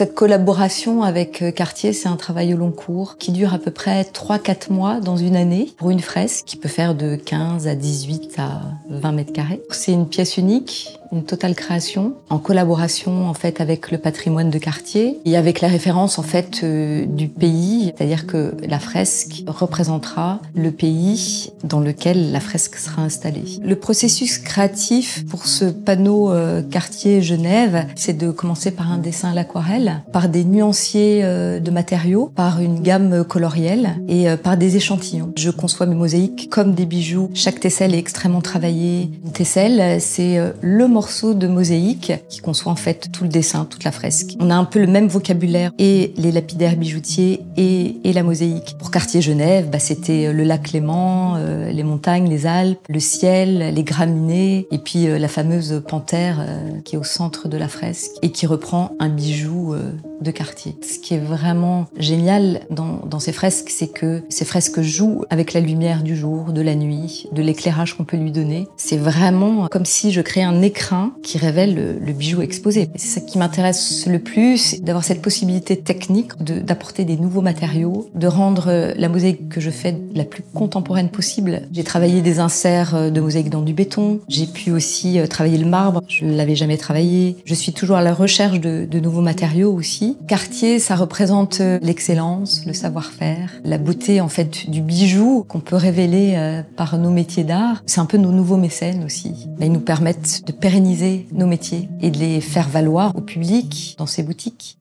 Cette collaboration avec euh, Cartier, c'est un travail au long cours qui dure à peu près 3-4 mois dans une année pour une fresque qui peut faire de 15 à 18 à 20 mètres carrés. C'est une pièce unique une totale création en collaboration en fait avec le patrimoine de quartier et avec la référence en fait euh, du pays, c'est-à-dire que la fresque représentera le pays dans lequel la fresque sera installée. Le processus créatif pour ce panneau euh, quartier Genève, c'est de commencer par un dessin à l'aquarelle, par des nuanciers euh, de matériaux, par une gamme colorielle et par des échantillons. Je conçois mes mosaïques comme des bijoux. Chaque tesselle est extrêmement travaillée. Une tesselle, c'est le de mosaïque qui conçoit en fait tout le dessin, toute la fresque. On a un peu le même vocabulaire et les lapidaires bijoutiers et, et la mosaïque. Pour Cartier-Genève, bah, c'était euh, le lac Léman, euh, les montagnes, les Alpes, le ciel, les graminées et puis euh, la fameuse panthère qui est au centre de la fresque et qui reprend un bijou de Cartier. Ce qui est vraiment génial dans, dans ces fresques, c'est que ces fresques jouent avec la lumière du jour, de la nuit, de l'éclairage qu'on peut lui donner. C'est vraiment comme si je créais un écran qui révèle le, bijou exposé. C'est ça qui m'intéresse le plus, d'avoir cette possibilité technique d'apporter des nouveaux matériaux, de rendre la mosaïque que je fais la plus contemporaine possible. J'ai travaillé des inserts de mosaïque dans du béton. J'ai pu aussi travailler le marbre. Je ne l'avais jamais travaillé. Je suis toujours à la recherche de, de nouveaux matériaux aussi. Quartier, ça représente euh, l'excellence, le savoir-faire, la beauté en fait du bijou qu'on peut révéler par nos métiers d'art. C'est un peu nos nouveaux mécènes aussi. Ils nous permettent de pérenniser nos métiers et de les faire valoir au public dans ces boutiques.